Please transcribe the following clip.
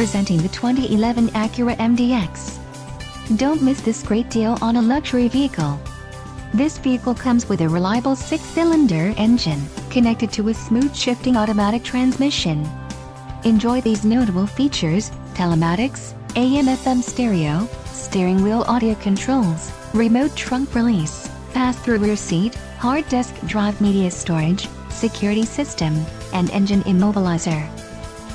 presenting the 2011 Acura MDX. Don't miss this great deal on a luxury vehicle. This vehicle comes with a reliable six-cylinder engine, connected to a smooth shifting automatic transmission. Enjoy these notable features, telematics, AM-FM stereo, steering wheel audio controls, remote trunk release, pass-through rear seat, hard disk drive media storage, security system, and engine immobilizer.